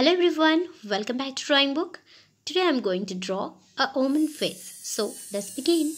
Hello everyone, welcome back to Drawing Book. Today I'm going to draw a omen face. So let's begin.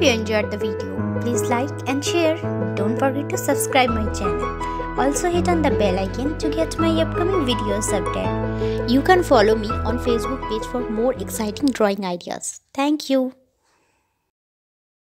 Hope you enjoyed the video. Please like and share. Don't forget to subscribe my channel. Also hit on the bell icon to get my upcoming videos updated. You can follow me on Facebook page for more exciting drawing ideas. Thank you.